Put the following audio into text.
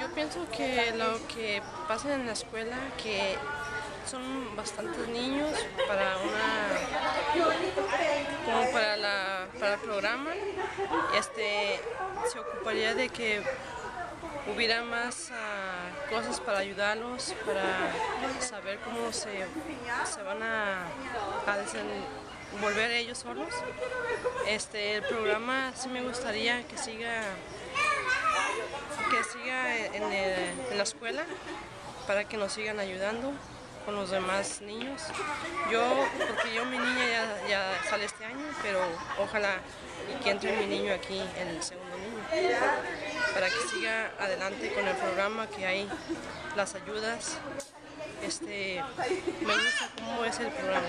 Yo pienso que lo que pasa en la escuela, que son bastantes niños para una como para la para el programa, este se ocuparía de que hubiera más ah, cosas para ayudarlos, para saber cómo se, se van a, a desenvolver ellos solos. Este, el programa sí me gustaría que siga que siga en, el- en la escuela para que nos sigan ayudando con los demás niños. Yo, porque yo mi niña ya, ya sale este año, pero ojalá que entre mi niño aquí, el segundo niño, para que siga adelante con el programa, que hay las ayudas. Este, me gusta cómo es el programa.